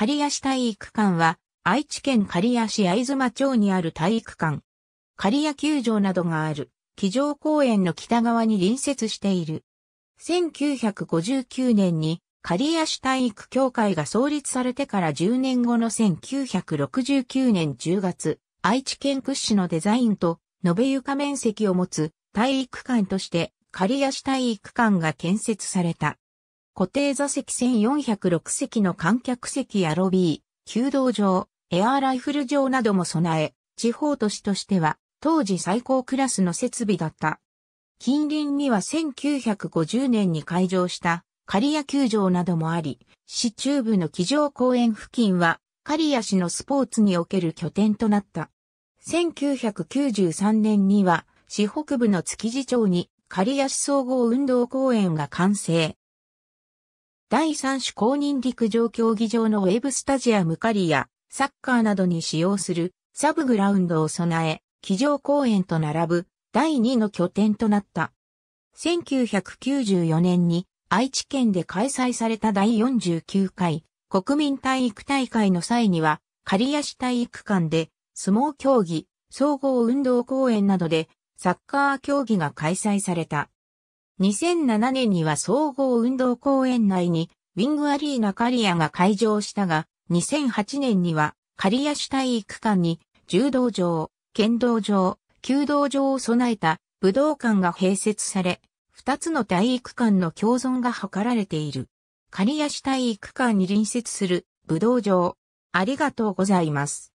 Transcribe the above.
刈谷市体育館は、愛知県刈谷市会妻町にある体育館。刈谷球場などがある、騎乗公園の北側に隣接している。1959年に、刈谷市体育協会が創立されてから10年後の1969年10月、愛知県屈指のデザインと延べ床面積を持つ体育館として刈谷市体育館が建設された。固定座席1406席の観客席やロビー、弓道場、エアーライフル場なども備え、地方都市としては当時最高クラスの設備だった。近隣には1950年に開場した刈谷球場などもあり、市中部の騎乗公園付近は刈谷市のスポーツにおける拠点となった。1993年には市北部の築地町に刈谷市総合運動公園が完成。第三種公認陸上競技場のウェブスタジアムカリやサッカーなどに使用するサブグラウンドを備え、騎乗公園と並ぶ第2の拠点となった。1994年に愛知県で開催された第49回国民体育大会の際には、刈谷市体育館で相撲競技、総合運動公園などでサッカー競技が開催された。2007年には総合運動公園内にウィングアリーナカリアが開場したが、2008年には刈谷市体育館に柔道場、剣道場、弓道場を備えた武道館が併設され、二つの体育館の共存が図られている。刈谷市体育館に隣接する武道場。ありがとうございます。